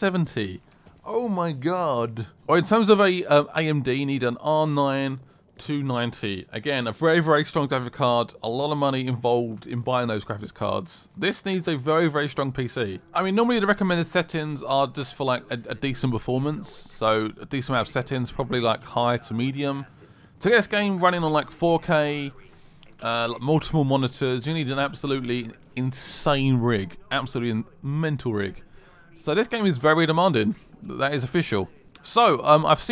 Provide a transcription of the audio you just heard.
1070. Oh my god. Well, in terms of a um, AMD, you need an R9 290. Again, a very, very strong graphics card. A lot of money involved in buying those graphics cards. This needs a very, very strong PC. I mean, normally the recommended settings are just for like a, a decent performance. So a decent amount of settings, probably like high to medium. To get this game running on like 4K, uh, multiple monitors, you need an absolutely insane rig. Absolutely mental rig. So this game is very demanding. That is official. So, um, I've seen